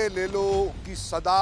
अंडे ले लो की सदा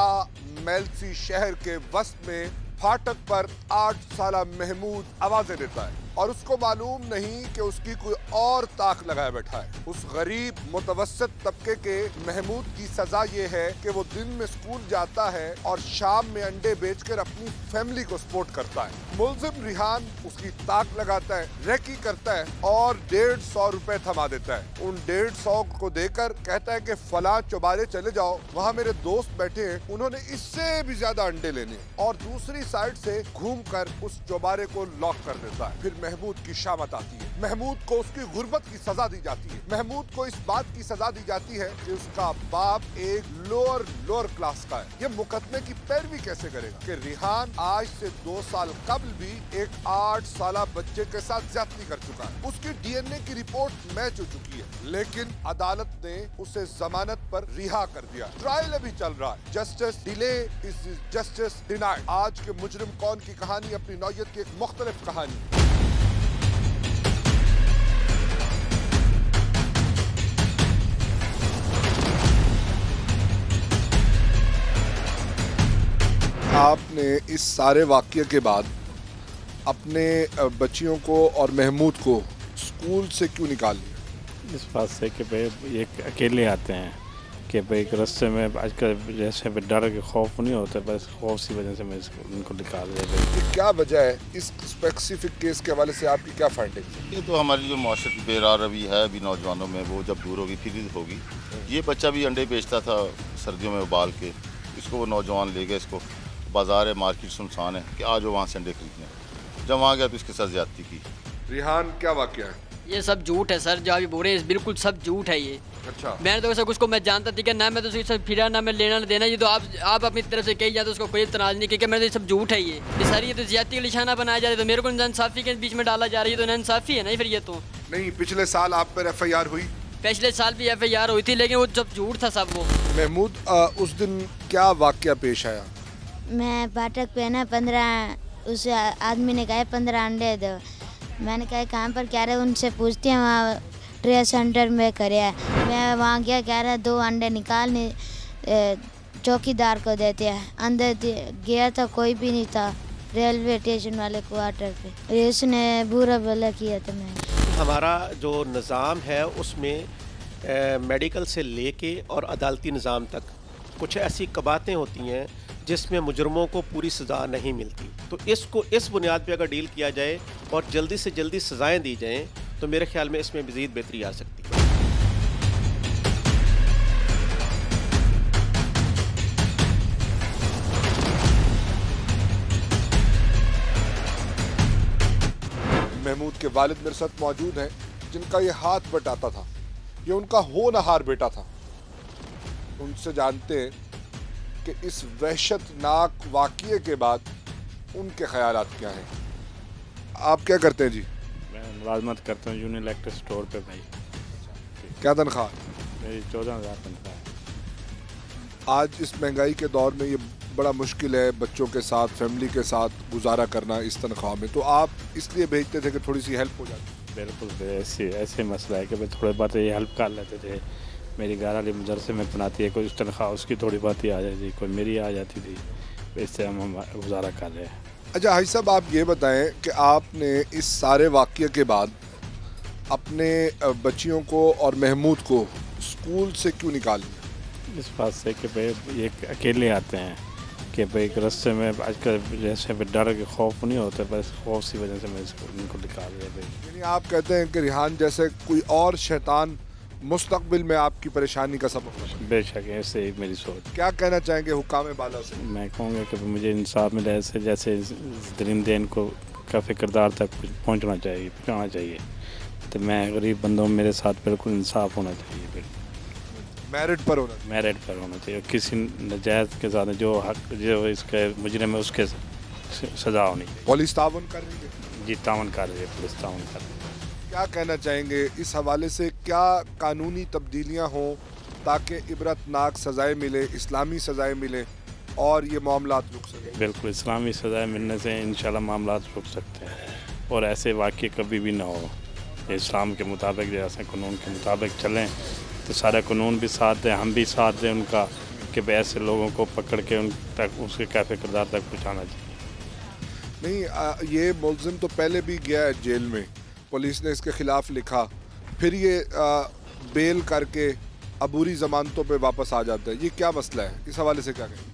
मेलसी शहर के वस्त में फाटक पर आठ साल महमूद आवाज़ें देता है। और उसको मालूम नहीं कि उसकी कोई और ताक लगाए बैठा है। उस गरीब मुतवसत तबके के महमूद की सजा ये है कि वो दिन में स्कूल जाता है और शाम में अंडे बेचकर अपनी फैमिली को सपोर्ट करता है। मुलजिम रिहान उसकी ताक लगाता है, रेकी करता है और डेढ़ सौ रुपए थमा देता है। उन डेढ़ सौ को देकर कहता है कि फला चौबारे चले जाओ, वहाँ मेरे दोस्त बैठे हैं, उन्होंने इससे भी ज़्यादा अंडे लेने और दूसरी साइड से घूमकर उस चौबारे को लॉक कर देता है। फिर महमूद की शामत आती है। महमूद को उसकी गुर्बत की सजा दी जाती है। महमूद को इस बात की सजा दी जाती है कि उसका बाप एक लोअर लोअर क्लास का है। ये मुकदमे की पैरवी कैसे करेगा? कि रिहान आज से दो साल कबल भी एक आठ साल बच्चे के साथ ज्यादती कर चुका है। उसकी डीएनए की रिपोर्ट मैच हो चुकी है। लेकिन अदालत ने उसे जमानत पर रिहा कर दिया। ट्रायल अभी चल रहा है। Justice delay is justice denied. आज के मुजरिम कौन की कहानी? अपनी नौयत की एक मुख्तलिफ़ कहानी। आपने इस सारे वाक्य के बाद अपने बच्चियों को और महमूद को स्कूल से क्यों निकाल लिया? इस बात से कि भाई ये अकेले आते हैं कि भाई एक रास्ते में आजकल जैसे भी डर के खौफ नहीं होता बस खौफ सी वजह से मैं इसको उनको निकाल दिया क्या वजह है? इस स्पेसिफिक केस के हवाले से आपकी क्या फाइंडिंग ये तो हमारी जो माशरत की बेरा रवि है अभी नौजवानों में वो जब दूर होगी फिर होगी। ये बच्चा भी अंडे बेचता था सर्दियों में उबाल के इसको वो नौजवान ले गए इसको। बाज़ार है मार्केट सुनसान है कि आज वो वहाँ से अंडे खरीदने जब वहाँ गया तो इसके साथ ज्यादती की। रिहान क्या वाक्य है? ये सब झूठ है सर जो अभी बोल रहे हैं बिल्कुल सब झूठ है ये। अच्छा। मैंने तो सब उसको मैं जानता थी कि ना मैं तो उसके साथ फिरा ना मैं लेना ना देना ये तो आप आप अपनी तरफ़ से कही जाते उसको कोई इतराज नहीं क्योंकि मेरे तो ये सब झूठ है ये। ये सारी ये तो ज़्यादा का निशाना बनाया जा रहा है तो मेरे को इंसाफी के बीच में डाला जा रही है तो इंसाफी है ना फिर ये तो? नहीं पिछले साल आप पर एफ़ हुई। पिछले साल भी एफ़ आई आर हुई थी लेकिन वो जब झूठ था सब वो। महमूद उस दिन क्या वाक्य पेश आया? मैं फाटक पे ना, पंद्रह, उस आदमी ने कहा पंद्रह अंडे दो। मैंने कहा कहाँ पर क्या रहे? उनसे पूछती हैं, वहाँ ट्रे सेंटर में करे मैं वहाँ गया, कह रहा, दो अंडे निकाल नहीं चौकीदार को देते हैं। अंदर गया था कोई भी नहीं था, रेलवे स्टेशन वाले क्वार्टर पे। उसने बुरा भला किया था मैं हमारा जो निज़ाम है, उसमें मेडिकल से लेके और अदालती निज़ाम तक कुछ ऐसी कबातें होती हैं जिसमें मुजरमों को पूरी सज़ा नहीं मिलती। तो इसको, इस बुनियाद पर अगर डील किया जाए और जल्दी से जल्दी सज़ाएँ दी जाएँ तो मेरे ख्याल में इसमें मज़ीद बेहतरी आ सकती है। महमूद के वालिद मेरे साथ मौजूद हैं, जिनका ये हाथ बटाता था। ये उनका होनहार बेटा था। उनसे जानते हैं कि इस वहशतनाक वाक़े के बाद उनके ख्याल क्या हैं? आप क्या करते हैं जी? मैं मुलाजमत करता हूँ यूनिलेक्ट स्टोर पे भाई। क्या तनख्वाह? मेरी चौदह हज़ार तनख्वाह है। आज इस महँगाई के दौर में ये बड़ा मुश्किल है बच्चों के साथ फैमिली के साथ गुजारा करना इस तनख्वाह में। तो आप इसलिए भेजते थे कि थोड़ी सी हेल्प हो जाती। बिल्कुल ऐसे ऐसे मसला है कि भाई थोड़े बहुत ये हेल्प कर लेते थे। मेरी घर वाली मदरसे में पढ़ाती है कोई तनख्वाह उसकी थोड़ी बहुत ही आ जाती कोई मेरी आ जाती थी इससे हम गुजारा कर रहे हैं। अच्छा हाई साहब आप ये बताएँ कि आपने इस सारे वाक़े के बाद अपने बच्चियों को और महमूद को स्कूल से क्यों निकाल? लिया इस बात से कि भाई ये अकेले आते हैं कि भाई एक रास्ते में आजकल जैसे भी डर के खौफ नहीं होता बस खौफ सी वजह से मैं इसको निकाल दिया भाई यानी आप कहते हैं कि रिहान जैसे कोई और शैतान मुस्तकबिल में आपकी परेशानी का सबब बेशक ऐसे ही मेरी सोच। क्या कहना चाहेंगे हुकाम बाला से? मैं कहूँगा कि मुझे इंसाफ मिले ऐसे जैसे दरिंदे इनको काफ़ी किरदार तक पहुँचना चाहिए पहुँचाना चाहिए। तो मैं गरीब बंदों में मेरे साथ बिल्कुल इंसाफ होना चाहिए बिल्कुल। मेरिट पर होना। मेरिट पर होना चाहिए किसी नजायज़ के साथ जो हक जो इसके मुजरम है उसके सज़ा होनी चाहिए। पुलिस ताउन कर रही है? जी तावन कर रही है पुलिस तावन कर रही है। क्या कहना चाहेंगे? इस हवाले से क्या कानूनी तब्दीलियाँ हों ताकि इबरतनाक सज़ाएँ मिले इस्लामी सज़ाएँ मिले और ये मामला रुक सके? बिल्कुल इस्लामी सज़ाएँ मिलने से इन मामला रुक सकते हैं और ऐसे वाक़े कभी भी ना हो। इस्लाम के मुताबिक जैसे कानून के मुताबिक चलें तो सारा कानून भी साथ दें हम भी साथ दें उनका कि भाई ऐसे लोगों को पकड़ के उन तक उसके कैफ़े किरदार तक पहुँचाना चाहिए। नहीं आ, ये मुलजिम तो पहले भी गया है जेल में। पुलिस ने इसके खिलाफ लिखा। फिर ये आ, बेल करके अबूरी जमानतों पे वापस आ जाता है। ये क्या मसला है? इस हवाले से क्या कहें?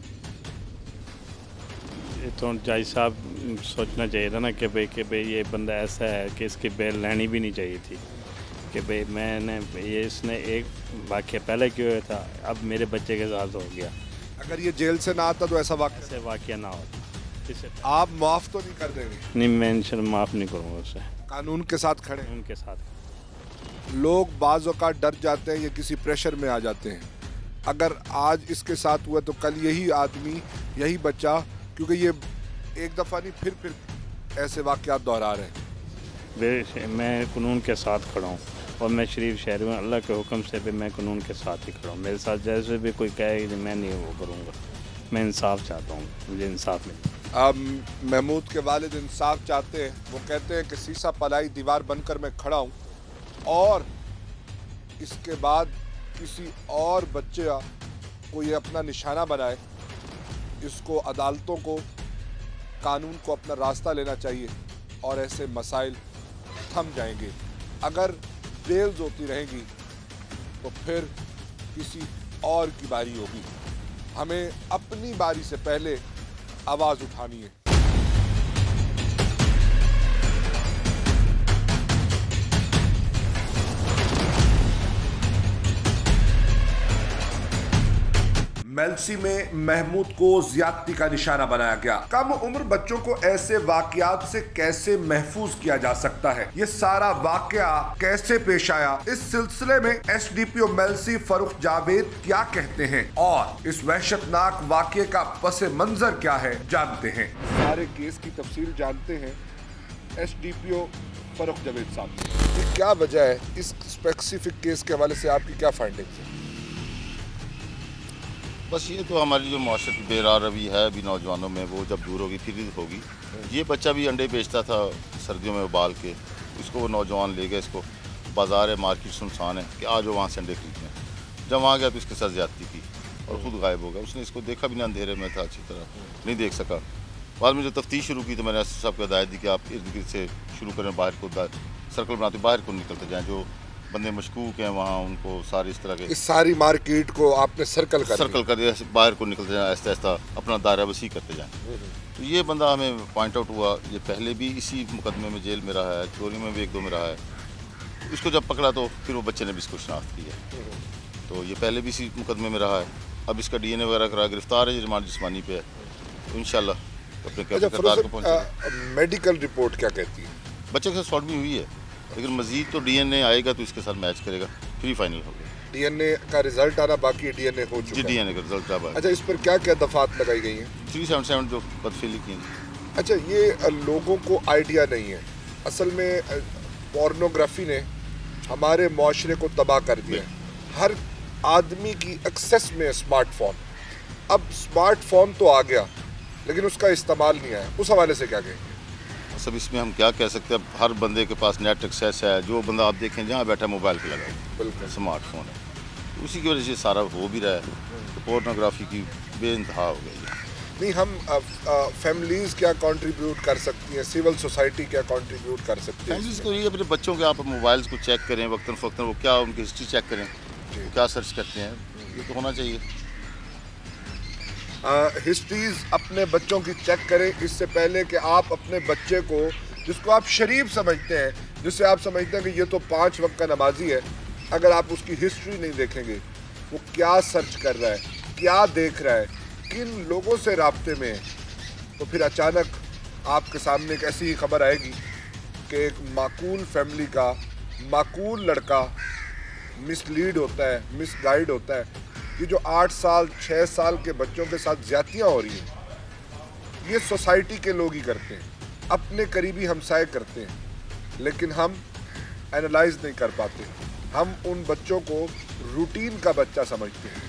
ये तो जज साहब सोचना चाहिए था ना कि भाई कि भाई ये बंदा ऐसा है कि इसकी बेल लेनी भी नहीं चाहिए थी। कि भाई मैंने ये इसने एक वाक्य पहले क्यों हुआ था? अब मेरे बच्चे के साथ हो गया। अगर ये जेल से ना आता तो ऐसा वाक़ ऐसे वाक्य ना होता आप माफ़ तो नहीं कर देंगे। नहीं मैं इंशाल्लाह माफ़ नहीं करूँगा उसे। कानून के साथ खड़े हैं। उनके साथ। लोग बाज़ डर जाते हैं या किसी प्रेशर में आ जाते हैं। अगर आज इसके साथ हुआ तो कल यही आदमी यही बच्चा क्योंकि ये एक दफ़ा नहीं फिर फिर ऐसे वाक़यात दोहरा रहे हैं। मैं कानून के साथ खड़ा हूँ और मैं शरीफ शहरी हूँ अल्लाह के हुक्म से भी मैं कानून के साथ ही खड़ा हूँ। मेरे साथ जैसे भी कोई कहे मैं नहीं वो करूँगा। मैं इंसाफ चाहता हूँ, मुझे इंसाफ मिले। अब महमूद के वालिद इंसाफ चाहते हैं, वो कहते हैं कि सीसा पलाई दीवार बनकर मैं खड़ा हूँ और इसके बाद किसी और बच्चे को ये अपना निशाना बनाए, इसको अदालतों को, कानून को अपना रास्ता लेना चाहिए और ऐसे मसाइल थम जाएँगे। अगर बेल्स होती रहेंगी तो फिर किसी और की बारी होगी। हमें अपनी बारी से पहले आवाज़ उठानी है। मेलसी में महमूद को ज्यादती का निशाना बनाया गया। कम उम्र बच्चों को ऐसे वाकयात से कैसे महफूज किया जा सकता है? ये सारा वाकया कैसे पेश आया? इस सिलसिले में S D P O Mailsi Farrukh Javed क्या कहते हैं? और इस वहशतनाक वाक्य का पस मंजर क्या है? जानते हैं। सारे केस की तफसील जानते हैं S D P O Farrukh Javed साहब। क्या वजह है? इस स्पेसिफिक केस के हवाले से आपकी क्या फाइंडिंग है? बस ये तो हमारी जो माशरत बेरा रवि है, अभी नौजवानों में, वो जब दूर होगी, फिर होगी। ये बच्चा भी अंडे बेचता था सर्दियों में उबाल के उसको वो नौजवान ले गए, इसको बाज़ार है, मार्केट सुनसान है कि आज वो वहाँ से अंडे खरीदने। जब वहाँ गया तो इसके साथ ज्यादती की और ख़ुद गायब हो गया। उसने इसको देखा भी ना, अंधेरे में था, अच्छी तरह। नहीं देख सका। बाद में जो तफ्तीश शुरू की तो मैंने साहब को हदायत दी कि आप इर्द गिर्द से शुरू करें, बाहर को सर्कल बनाते, बाहर को निकलते जाएँ, जो बंदे मशकूक हैं वहाँ उनको सारी इस तरह के इस सारी मार्केट को आपने सर्कल कर सर्कल कर दिया बाहर को निकलते जाए आहिस्ता आहिस्ता अपना दायरा वसी करते जाएँ। तो ये बंदा हमें पॉइंट आउट हुआ ये पहले भी इसी मुकदमे में जेल में रहा है चोरी में भी एक दो में रहा है। इसको जब पकड़ा तो फिर वो बच्चे ने भी इसको शनाख्त की है। तो ये पहले भी इसी मुकदमे में रहा है। अब इसका डी एन ए वगैरह करा गिरफ़्तार है रिमांड जिसमानी पे है। तो इन अपने किरदार मेडिकल रिपोर्ट क्या कहती है? बच्चे के साथ शॉर्ट भी हुई है। लेकिन मजीद तो डीएनए आएगा तो इसके साथ मैच करेगा। फिर फाइनल होगा डीएनए का रिज़ल्ट आना बाकी डीएनए हो चुका जी डीएनए का रिज़ल्ट अब अच्छा इस पर क्या क्या दफात लगाई गई हैं? थ्री सेवन सेवन जो बदफीली की अच्छा ये लोगों को आइडिया नहीं है। असल में पोर्नोग्राफी ने हमारे माशरे को तबाह कर दिया हर आदमी की एक्सेस में स्मार्टफ़ोन अब स्मार्टफ़ोन तो आ गया लेकिन उसका इस्तेमाल नहीं आया। उस हवाले से क्या कहेंगे सब इसमें हम क्या कह सकते हैं हर बंदे के पास नेट एक्सेस है जो बंदा आप देखें जहाँ बैठा मोबाइल पे लगा बिल्कुल। स्मार्टफ़ोन है। उसी की वजह से सारा हो भी रहा है। तो पोर्नोग्राफी की बेानतहा हो गई है। नहीं हम फैमिलीज़ क्या कंट्रीब्यूट कर सकती हैं? सिविल सोसाइटी क्या कंट्रीब्यूट कर सकती है फैमिलीज़ को ये अपने बच्चों के आप मोबाइल्स को चेक करें वक्ता फ़क्ता वो क्या उनकी हिस्ट्री चेक करें क्या सर्च करते हैं ये तो होना चाहिए। हिस्ट्रीज अपने बच्चों की चेक करें इससे पहले कि आप अपने बच्चे को, जिसको आप शरीफ समझते हैं, जिससे आप समझते हैं कि ये तो पाँच वक्त का नमाजी है, अगर आप उसकी हिस्ट्री नहीं देखेंगे, वो क्या सर्च कर रहा है, क्या देख रहा है, किन लोगों से रबते में है तो फिर अचानक आपके सामने एक ऐसी ही खबर आएगी कि एक माकूल फैमिली का, माकूल लड़का मिसलीड होता है मिसगाइड होता है। कि जो आठ साल छः साल के बच्चों के साथ ज्यादतियाँ हो रही हैं, ये सोसाइटी के लोग ही करते हैं। अपने करीबी हमसाए करते हैं, लेकिन हम एनालाइज नहीं कर पाते। हम उन बच्चों को रूटीन का बच्चा समझते हैं,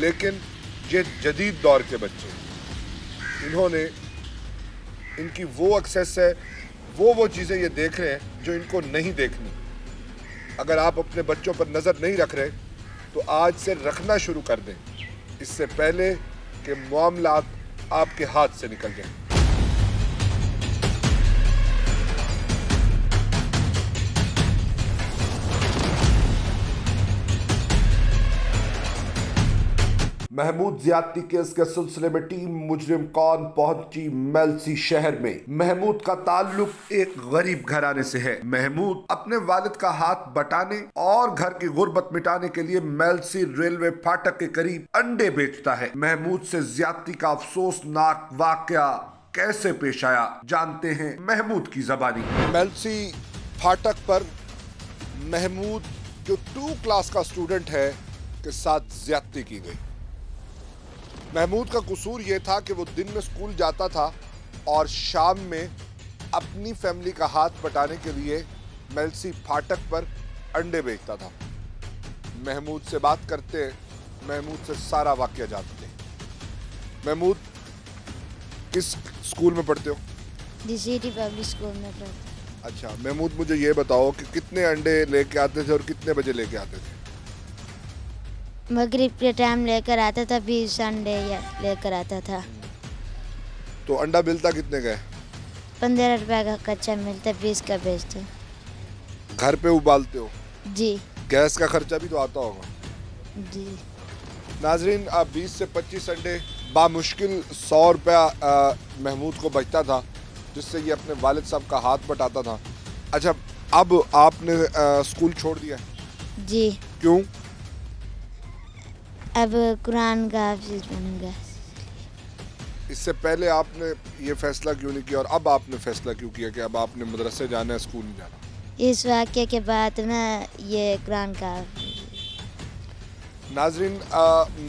लेकिन ये जदीद दौर के बच्चे इन्होंने, इनकी वो एक्सेस है, वो वो चीज़ें ये देख रहे हैं जो इनको नहीं देखनी। अगर आप अपने बच्चों पर नज़र नहीं रख रहे तो आज से रखना शुरू कर दें। इससे पहले कि मामला आपके हाथ से निकल जाए। महमूद ज्यादती केस के सिलसिले में टीम मुजरिम कौन पहुँची मेलसी शहर में? महमूद का ताल्लुक एक गरीब घराने से है। महमूद अपने वालिद का हाथ बटाने और घर की गुर्बत मिटाने के लिए मेलसी रेलवे फाटक के करीब अंडे बेचता है। महमूद से ज्यादती का अफसोसनाक वाकया कैसे पेश आया? जानते हैं महमूद की जबानी। मेलसी फाटक पर महमूद जो टू क्लास का स्टूडेंट है, के साथ ज्यादती की गई। महमूद का कसूर यह था कि वो दिन में स्कूल जाता था और शाम में अपनी फैमिली का हाथ बटाने के लिए मेलसी फाटक पर अंडे बेचता था। महमूद से बात करते महमूद से सारा वाक्य जानते महमूद किस स्कूल में पढ़ते हो? सिटी पब्लिक स्कूल में पढ़ते अच्छा महमूद मुझे ये बताओ कि कितने अंडे लेके आते थे और कितने बजे लेके आते थे? मगरिब के टाइम लेकर आता था बीस या लेकर आता था। तो अंडा मिलता कितने का है? पंद्रह रुपए का कच्चा मिलता बीस का बेचते। घर पे उबालते हो? जी। गैस का खर्चा भी तो आता होगा। जी। नाजरीन अब 20 से 25 अंडे बामुश्किल सौ रुपया महमूद को बचता था जिससे ये अपने वालिद साहब का हाथ बटाता था। अच्छा अब आपने अ, स्कूल छोड़ दिया जी। क्यों? अब कुरान का हाफिज बनूँगा इससे पहले आपने ये फैसला क्यों नहीं किया और अब आपने फैसला क्यों किया कि अब आपने मदरसे जाना है स्कूल नहीं जाना? इस वाक्य के बाद मैं ये कुरान का नाजरीन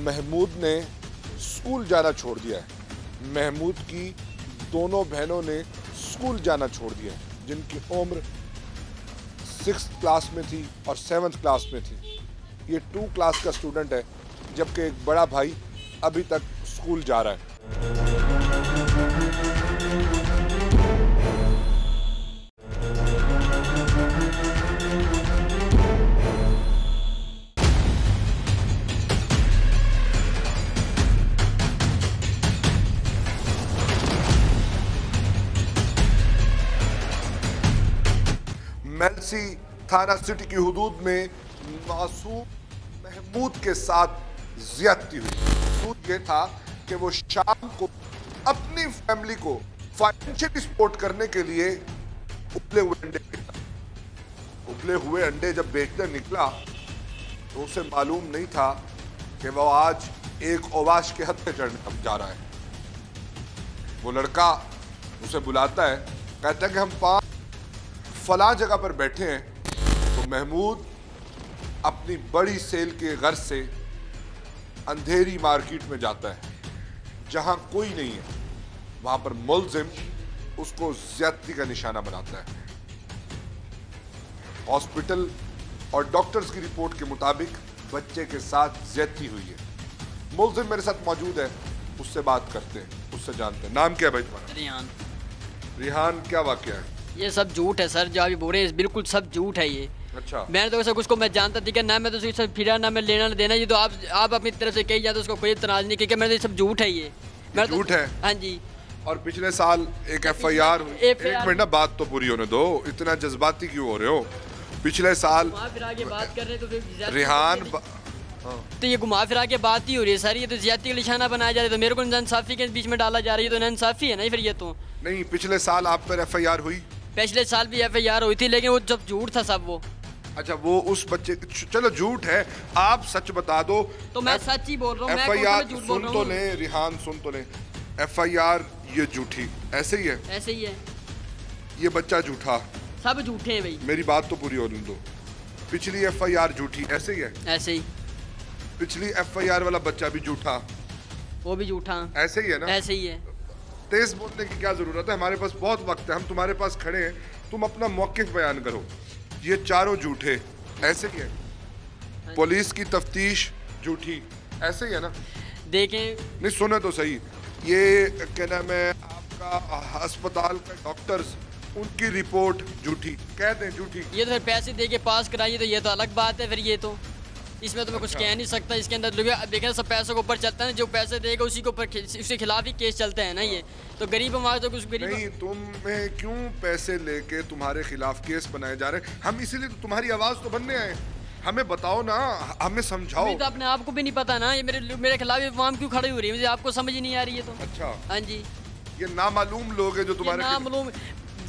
महमूद ने स्कूल जाना छोड़ दिया है। महमूद की दोनों बहनों ने स्कूल जाना छोड़ दिया है जिनकी उम्र सिक्स क्लास में थी और सेवन्थ क्लास में थी। ये टू क्लास का स्टूडेंट है जबकि एक बड़ा भाई अभी तक स्कूल जा रहा है। मेलसी थाना सिटी की हदूद में मासूम महमूद के साथ ज्यादती हुई। ये था कि वो शाम को अपनी फैमिली को फाइनेंशियली सपोर्ट करने के लिए उबले हुए अंडे उबले हुए अंडे जब बेचने निकला तो उसे मालूम नहीं था कि वो आज एक ओवाश के हद पे चढ़ने जा रहा है। वो लड़का उसे बुलाता है, कहता है कि हम पाँच फला जगह पर बैठे हैं तो महमूद अपनी बड़ी सेल के घर से अंधेरी मार्केट में जाता है जहाँ कोई नहीं है वहाँ पर मुलजिम उसको ज्यादती का निशाना बनाता है। हॉस्पिटल और डॉक्टर्स की रिपोर्ट के मुताबिक बच्चे के साथ ज्यादती हुई है। मुलजिम मेरे साथ मौजूद है उससे बात करते हैं उससे जानते हैं। नाम क्या है भाई तुम्हारा? रियान रिहान क्या वाक्य है? ये सब झूठ है सर जो अभी बोल रहे हैं बिल्कुल सब झूठ है ये। अच्छा। मैंने तो सब उसको मैं जानता थी कि ना मैं तो उसको फिरा ना मैं लेना ना देना ये तो आप आप अपनी तरफ़ से कही जाते उसको कोई इतराज नहीं क्योंकि मेरे तो सब झूठ है ये। तो- झूठ है? हाँ जी। और पिछले साल एक एफ़ आई आर एक मिनट ना बात तो पूरी होने दो। इतना जज्बाती क्यों हो रहे हो? पिछले साल घुमा फिरा के बात कर रहे हैं तो रिहान तो ये घुमा फिरा के बात ही हो रही है सर। ये तो ज्यादती का निशाना बनाया जा रहा है। तो मेरे को इंसाफी के बीच में डाला जा रही है। तो इंसाफी है ना फिर ये तो। नहीं पिछले साल आप पर एफ़ आई आर हुई। पिछले साल भी एफ़ आई आर हुई थी लेकिन वो जब झूठ था सब वो। अच्छा वो उस बच्चे चलो झूठ है। आप सच बता दो। तो मैं सच ही बोल रहा हूँ एफ़ आई आर सुन तो ले रिहान सुन तो ले। एफ़ आई आर ये झूठी ऐसे ही है? ऐसे ही है। ये बच्चा झूठा। सब झूठे हैं भाई। मेरी बात तो पूरी होने दो। पिछली एफ़ आई आर झूठी ऐसे ही है? ऐसे ही। पिछली एफ़ आई आर वाला बच्चा भी झूठा। वो भी झूठा। ऐसे ही है ना? ऐसे ही है। तेज बोलने की क्या ज़रूरत है? हमारे पास बहुत वक्त है हम तुम्हारे पास खड़े हैं। तुम अपना मौकिफ बयान करो। ये चारों झूठे। ऐसे ही है। पुलिस की तफ्तीश झूठी। ऐसे ही है ना। देखें। नहीं सुने तो सही। ये क्या नाम है आपका अस्पताल का डॉक्टर्स उनकी रिपोर्ट झूठी। कह दें झूठी। ये तो फिर पैसे दे के पास कराइए तो ये तो अलग बात है फिर ये तो। इसमें तो मैं कुछ। कह नहीं सकता इसके अंदर देखिए सब पैसों के ऊपर चलता है ना जो पैसे देगा उसी के ऊपर उसके खिलाफ ही केस चलते हैं ना ये। तो गरीब हमारे तो कुछ गरीब नहीं तुम्हें क्यों पैसे लेके तुम्हारे खिलाफ केस बनाए जा रहे हम इसीलिए तो तुम्हारी आवाज़ तो बनने आए हमें बताओ ना हमें समझाओ। तो अपने आप को भी नहीं पता ना ये मेरे मेरे खिलाफ ये वाम क्यों खड़ी हो रही है? मुझे आपको समझ ही नहीं आ रही है तो। अच्छा। हाँ जी। ये नामालूम लोग हैं जो तुम्हारे नाम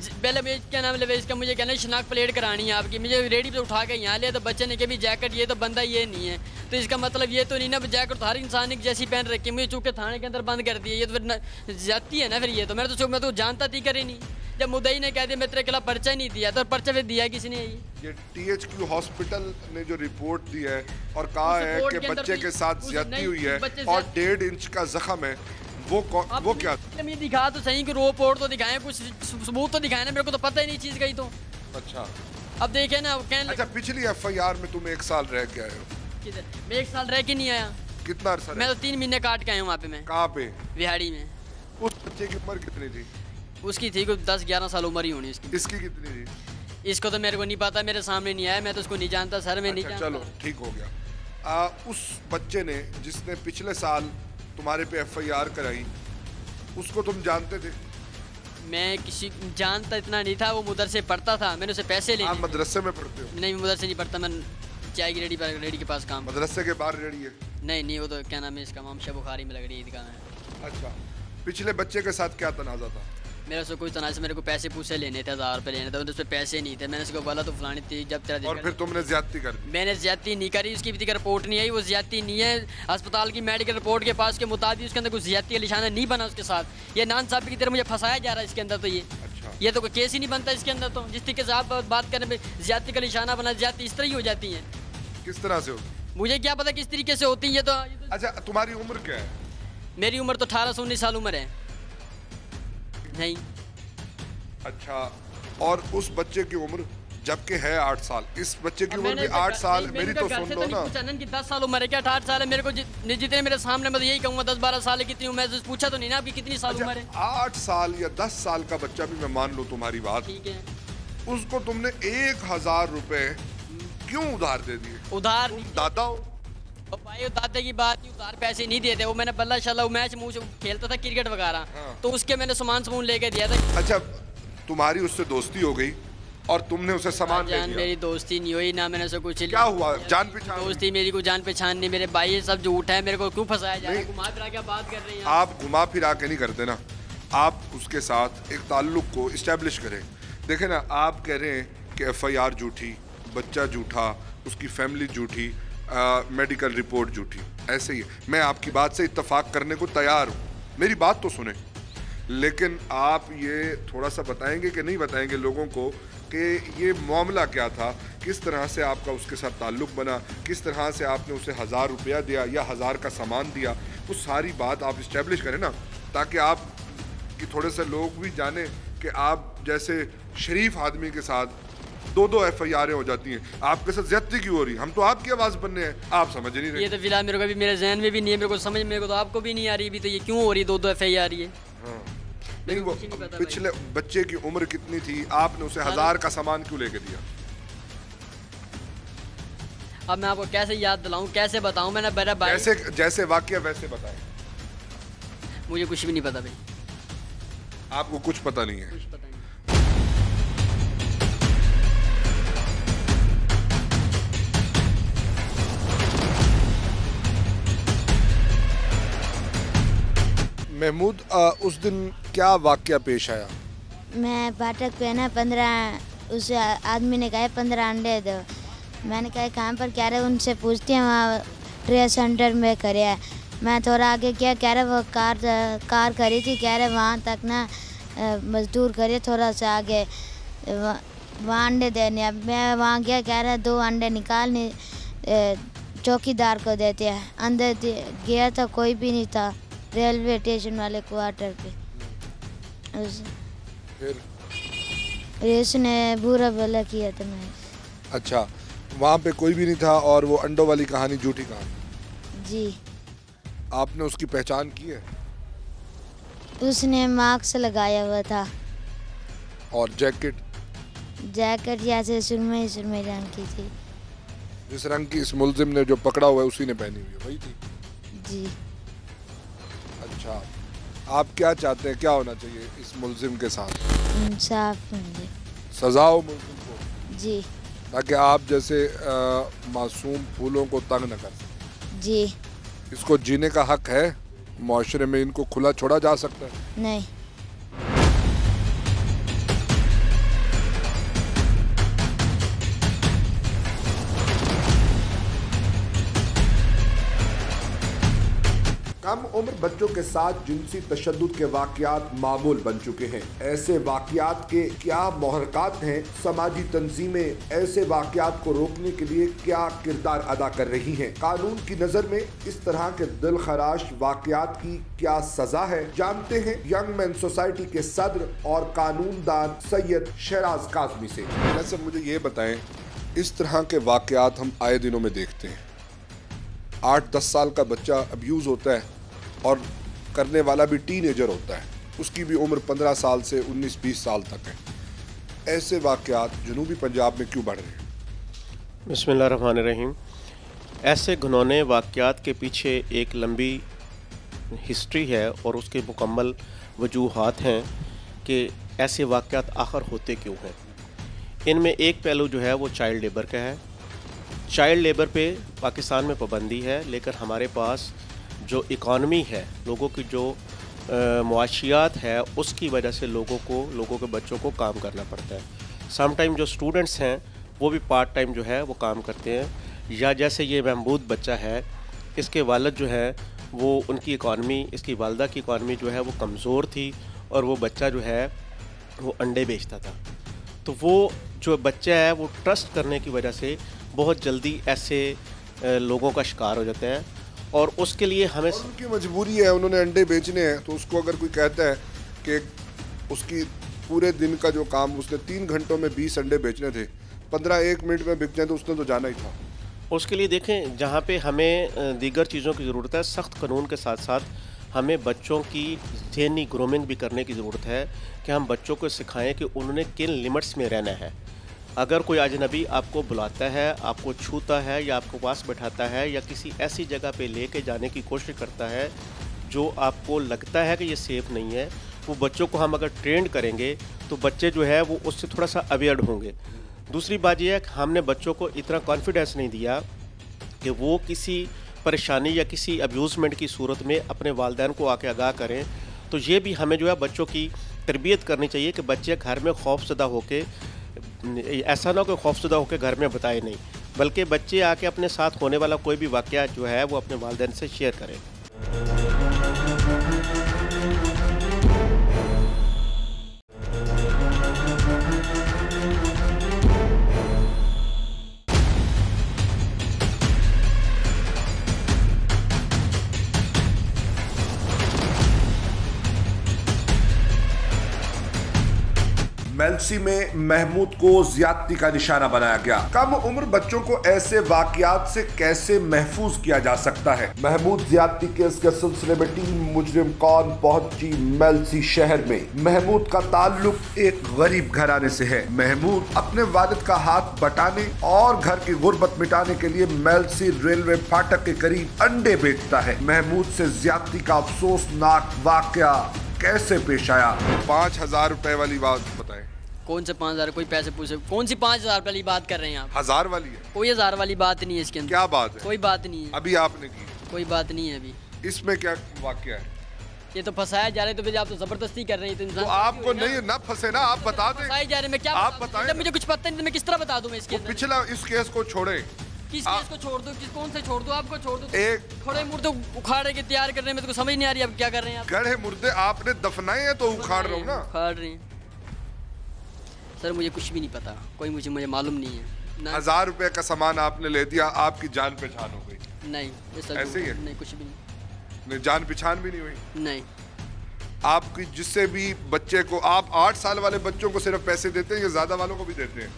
पहले मैं क्या नाम ले इसका मुझे कहना है शनाख्त प्लेट करानी है आपकी। मुझे रेडी पे उठा के यहाँ लिया तो बच्चे ने कहा भी जैकेट ये तो बंदा ये नहीं है। तो इसका मतलब ये तो नहीं ना जैकेट तो हर इंसान एक जैसी पहन रखी मुझे चूँकि थाने के अंदर बंद कर दिया ये तो फिर ज्यादती है ना फिर ये तो। मैं तो मैं तो जानता थी करे नहीं। जब मुदई ने कह दिया मैं तेरे खिलाफ पर्चा नहीं दिया तो पर्चा फिर दिया किसी ने ये ये टीएचक्यू हॉस्पिटल ने जो रिपोर्ट दी है और कहा है कि बच्चे के साथ ज्यादती हुई है और डेढ़ इंच का जख्म है। वो कौन वो क्या मुझे दिखा तो सही कि रो पोर्ट तो दिखाएँ कुछ सबूत तो दिखाएँ ना मेरे को तो पता ही नहीं चीज़ गई तो। अच्छा। अब देखे ना कहने अच्छा पिछली एफआईआर में तुम एक साल रह के आए हो। किधर? मैं एक साल रह के नहीं आया। कितना अरसा मैं तो तीन महीने काट के आया हूँ वहाँ पे मैं। कहाँ पे? बिहाड़ी में। उस बच्चे की उम्र कितनी थी? उसकी थी कोई दस ग्यारह साल उम्र ही होनी इसकी इसकी कितनी थी? इसको तो मेरे को नहीं पता मेरे सामने नहीं आया मैं तो उसको नहीं जानता सर मैं नहीं अच्छा जानता। चलो ठीक हो गया। आ, उस बच्चे ने जिसने पिछले साल तुम्हारे पे एफआईआर कराई। उसको तुम जानते थे? मैं किसी जानता इतना नहीं था वो मदरसे पढ़ता था। मैंने उसे पैसे लिए मदरसे में पढ़ते हो? नहीं मदरसे नहीं पढ़ता मैं चाय की रेडी पर रेडी के पास काम मदरसे के बाहर रेडी है? नहीं नहीं वो तो क्या नाम है इसका मामशा बुखारी में लग रही है ईदगाह में अच्छा। पिछले बच्चे के साथ क्या तनाजा था? मेरे से कोई तनाज मेरे को पैसे पूछे लेने थे हज़ार रुपये लेने थे उस पर पैसे नहीं थे। मैंने उसको बोला तो फलानी थी जब तेरा और फिर तुमने ज्यादती कर मैंने ज़्यादा नहीं करी उसकी भी रिपोर्ट नहीं आई वो ज़्यादा नहीं है। अस्पताल की मेडिकल रिपोर्ट के पास के मुताबिक उसके अंदर कुछ ज्यादती का निशाना नहीं बना उसके साथ। ये नान साहब की तरह मुझे फंसाया जा रहा है इसके अंदर तो ये। अच्छा। ये तो कोई केस ही नहीं बनता इसके अंदर तो। जिस तरीके से आप बात करें भाई ज्यादती का निशाना बना ज़्यादा इस तरह ही हो जाती है। किस तरह से होगी मुझे क्या पता किस तरीके से होती है ये तो, तो अच्छा तुम्हारी उम्र क्या है? मेरी उम्र तो अठारह सौ उन्नीस साल उम्र है। नहीं। अच्छा और उस बच्चे की उम्र जबकि है आठ साल। इस बच्चे की उम्र भी तो आठ साल मेरी तो सुन लो ना। पूछा ना कि दस साल उम्र है क्या अठारह साल है मेरे को जितने मेरे सामने मैं तो यही कहूँगा दस बारह साल है कितनी उम्र है तो पूछा तो नहीं ना आपकी कितनी साल उम्र है। अच्छा आठ साल या दस साल का बच्चा भी मैं मान लू तुम्हारी बात। ठीक है। उसको तुमने एक हज़ार रुपए क्यों उधार दे दिए? उधार दादा हो। और भाई वो दादा की बात नहीं उधार पैसे नहीं देते वो मैंने बल्ला शल्ला मैच मुँह से खेलता था क्रिकेट वगैरह। हाँ। तो उसके मैंने सामान समून लेके दिया था। अच्छा तुम्हारी उससे दोस्ती हो गई और तुमने उसे सामान ले जान मेरी दोस्ती नहीं हुई ना मैंने उसे कुछ क्या हुआ? जान पहचान दोस्ती मेरी को जान पहचान नहीं मेरे भाई सब झूठ है मेरे को क्यों फंसाया जा रहा है? घुमा फिरा के बात कर रहे हैं आप। घुमा फिरा के नहीं करते ना। आप उसके साथ एक ताल्लुक को इस्टेब्लिश करें। देखें ना आप कह रहे हैं कि एफआईआर झूठी बच्चा झूठा उसकी फैमिली झूठी मेडिकल रिपोर्ट झूठी ऐसे ही मैं आपकी बात से इतफाक़ करने को तैयार हूँ। मेरी बात तो सुने। लेकिन आप ये थोड़ा सा बताएँगे कि नहीं बताएँगे लोगों को कि ये मामला क्या था? किस तरह से आपका उसके साथ ताल्लुक़ बना? किस तरह से आपने उसे हज़ार रुपया दिया या हज़ार का सामान दिया? वो सारी बात आप इस्टेब्लिश करें ना, ताकि आप, कि थोड़े से लोग भी जाने कि आप जैसे शरीफ आदमी के साथ दो दो एफ़ आई आर हो जाती हैं। आपके साथ ज्यादती क्यों हो रही? हम तो आपकी आवाज़ बनने हैं। आप समझ नहीं ये रहे तो फ़िलहाल मेरे को अभी मेरे जहन में भी नहीं है मेरे को समझ मेरे को तो आपको भी नहीं आ रही अभी तो। ये क्यों हो रही है दो दो एफ़ आई आ रही है हाँ नहीं वो कुछ पता पिछले बच्चे की उम्र कितनी थी? आपने उसे हज़ार का सामान क्यों लेके दिया? अब मैं आपको कैसे याद दिलाऊं कैसे बताऊँ? मैंने मेरा भाई जैसे जैसे वाक्य वैसे बताएँ। मुझे कुछ भी नहीं पता भाई। आपको कुछ पता नहीं है। महमूद उस दिन क्या वाक्य पेश आया? मैं फाटक पे ना पंद्रह उस आदमी ने कहा पंद्रह अंडे दो। मैंने कहा कहाँ पर कह रहे? उनसे पूछती हैं वहाँ ट्रे सेंटर में करे है। मैं थोड़ा आगे क्या कह रहे? वो कार कार करी थी कह रहे? वहाँ तक ना मजदूर करे थोड़ा सा आगे। वहाँ अंडे देने अब मैं वहाँ गया कह रहा? दो अंडे निकाल नहीं अ, चौकीदार को देते हैं। अंदर गया था कोई भी नहीं था। रेलवे स्टेशन वाले क्वार्टर पे। उस फिर? इसने बुरा भला किया था मैं अच्छा वहाँ पे कोई भी नहीं था और वो अंडों वाली कहानी झूठी कहानी। जी। आपने उसकी पहचान की है? उसने मास्क लगाया हुआ था। और जैकेट? जैकेट जैसे सुरमई सुरमई रंग की थी। जिस रंग की इस मुलजिम ने जो पकड़ा हुआ है उसी ने पहनी हुई है वही थी। जी। अच्छा। आप क्या चाहते हैं? क्या होना चाहिए इस मुलजिम के साथ? इंसाफ सजा हो मुलजिम को? जी। ताकि आप जैसे आ, मासूम फूलों को तंग न कर जी। इसको जीने का हक है? माशरे में इनको खुला छोड़ा जा सकता है? नहीं। कम उम्र बच्चों के साथ जिनसी तशद के वाकयात मामूल बन चुके हैं। ऐसे वाकयात के क्या महरकात हैं? समाजी तंजीमें ऐसे वाकयात को रोकने के लिए क्या किरदार अदा कर रही हैं? कानून की नज़र में इस तरह के दिल खराश वाकयात की क्या सजा है? जानते हैं यंग मैन सोसाइटी के सदर और कानूनदान सैयद शहराज काजमी से। वैसे मुझे ये बताएँ, इस तरह के वाकयात हम आए दिनों में देखते हैं। आठ दस साल का बच्चा अब्यूज़ होता है। और करने वाला भी टीनेजर होता है। उसकी भी उम्र पंद्रह साल से उन्नीस बीस साल तक है। ऐसे वाकयात जनूबी पंजाब में क्यों बढ़ रहे हैं? बिस्मिल्लाहिर्रहमानिर्रहीम। ऐसे घनौने वाक़यात के पीछे एक लंबी हिस्ट्री है और उसके मुकम्मल वजूहत हैं कि ऐसे वाक़यात आखिर होते क्यों हैं। इनमें एक पहलू जो है वो चाइल्ड लेबर का है। चाइल्ड लेबर पे पाकिस्तान में पाबंदी है लेकिन हमारे पास जो इकॉनमी है, लोगों की जो मुआशियात है, उसकी वजह से लोगों को, लोगों के बच्चों को काम करना पड़ता है। सम टाइम जो स्टूडेंट्स हैं, वो भी पार्ट टाइम जो है, वो काम करते हैं। या जैसे ये महमूद बच्चा है, इसके वालद जो है, वो उनकी इकॉनमी इसकी वालदा की इकॉनमी जो है, वो कमज़ोर थी और वो बच्चा जो है, वो अंडे बेचता था। तो वो जो बच्चा है, वो ट्रस्ट करने की वजह से बहुत जल्दी ऐसे लोगों का शिकार हो जाता है। और उसके लिए हमें उनकी मजबूरी है उन्होंने अंडे बेचने हैं तो उसको अगर कोई कहता है कि उसकी पूरे दिन का जो काम उसने तीन घंटों में बीस अंडे बेचने थे पंद्रह एक मिनट में बिक जाए तो उसने तो जाना ही था। उसके लिए देखें जहाँ पे हमें दीगर चीज़ों की ज़रूरत है सख्त कानून के साथ साथ हमें बच्चों की जहनी ग्रूमिंग भी करने की ज़रूरत है कि हम बच्चों को सिखाएँ कि उन्होंने किन लिमिट्स में रहना है। अगर कोई अजनबी आपको बुलाता है, आपको छूता है या आपको पास बैठाता है या किसी ऐसी जगह पे लेके जाने की कोशिश करता है, जो आपको लगता है कि ये सेफ़ नहीं है, वो बच्चों को हम अगर ट्रेंड करेंगे तो बच्चे जो है वो उससे थोड़ा सा अवेयर होंगे। दूसरी बात यह है कि हमने बच्चों को इतना कॉन्फिडेंस नहीं दिया कि वो किसी परेशानी या किसी अब्यूज़मेंट की सूरत में अपने वालदेन को आके आगाह करें। तो ये भी हमें जो है बच्चों की तरबियत करनी चाहिए कि बच्चे घर में खौफजदा होके ऐसा ना कोई कि खौफजदा होकर घर में बताए नहीं, बल्कि बच्चे आके अपने साथ होने वाला कोई भी वाक़ जो है वो अपने वालदेन से शेयर करें। मेलसी में महमूद को ज्यादती का निशाना बनाया गया। कम उम्र बच्चों को ऐसे वाकयात से कैसे महफूज किया जा सकता है? महमूद ज्यादती केस के सिलसिले में टीम मुजरिम कौन पहुँची मेलसी शहर में? महमूद का ताल्लुक एक गरीब घराने से है। महमूद अपने वालिद का हाथ बटाने और घर की गुर्बत मिटाने के लिए मेलसी रेलवे फाटक के करीब अंडे बेचता है। महमूद से ज्यादती का अफसोसनाक वाकया कैसे पेश आया? पाँच हज़ार रुपए वाली बात बताएँ। कौन से पाँच हज़ार कोई पैसे पूछे। कौन सी पाँच हज़ार वाली बात कर रहे हैं आप? हज़ार वाली है। कोई हज़ार वाली बात नहीं है इसके अंदर। क्या बात है? कोई बात नहीं है। अभी आपने की। कोई बात नहीं है अभी। इसमें क्या वाक्य है? ये तो फंसाया जा रहा तो फिर आप तो ज़बरदस्ती कर रहे हैं तो तो आपको नहीं ना। फंसे ना आप बता दें। फंसाए जा रहे मैं क्या आप? बताएँ। मुझे कुछ पता नहीं तो मैं किस तरह बता दूँ मैं इसके पिछला इस केस को छोड़े। किस आप- केस को छोड़ दो? किस कौन से छोड़ दो? आपको छोड़ दो एक- थोड़े मुर्दे उखाड़े के तैयार कर रहे हैं मेरे को समझ नहीं आ रही अब क्या कर रहे हैं आप? गढ़े मुर्दे आपने दफनाए हैं तो उखाड़ रहा हूँ ना। उखाड़ रहे हैं। सर मुझे कुछ भी नहीं पता। कोई मुझे मुझे मालूम नहीं है। हज़ार रुपए का सामान आपने ले दिया आपकी जान पहचान हो गई। नहीं ऐसे ही है? नहीं कुछ भी नहीं। नहीं, जान पहचान भी नहीं हुई? नहीं। आपकी जिससे भी बच्चे को आप आठ साल वाले बच्चों को सिर्फ़ पैसे देते हैं या ज़्यादा वालों को भी देते हैं?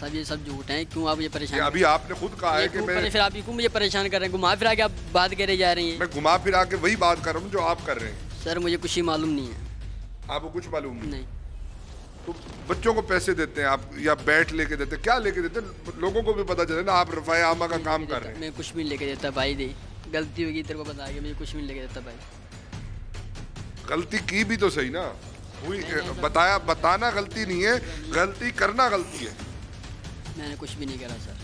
सब ये सब झूठ है। क्यों आप ये परेशान अभी आपने खुद कहा है कि मैं फिर आप क्यों मुझे परेशान कर रहे हैं? घुमा फिरा के आप बात करे जा रही हैं। मैं घुमा फिरा के वही बात कर रहा हूँ जो आप कर रहे हैं। सर मुझे कुछ ही मालूम नहीं है। आपको कुछ मालूम नहीं। तो बच्चों को पैसे देते हैं आप या बैट लेके देते क्या लेके देते लोगों को भी पता चले ना आप रफाए आमा का काम कर रहे हैं। मैं कुछ भी लेके देता भाई दे। गलती होगी तेरे को बता के मुझे कुछ भी लेके देता भाई। गलती की भी तो सही ना। हुई बताया बताना गलती नहीं है गलती करना गलती है। मैंने कुछ भी नहीं करा सर।